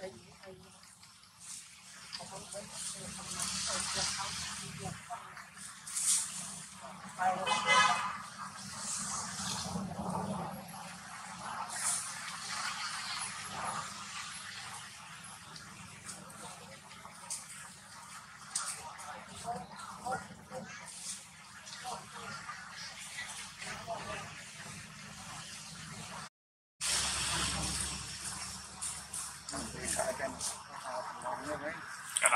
cái you.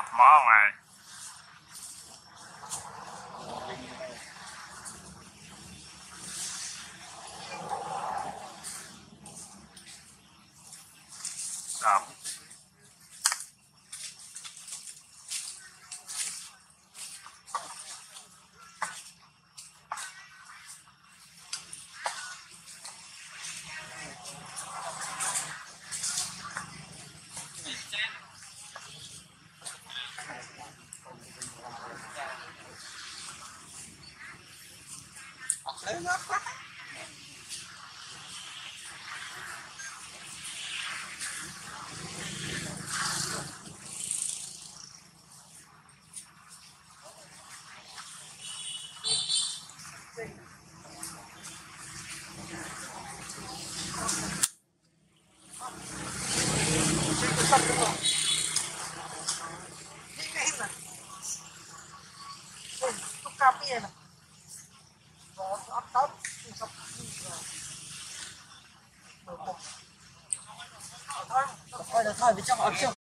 off my land. Thôi được thôi bên trong ở trong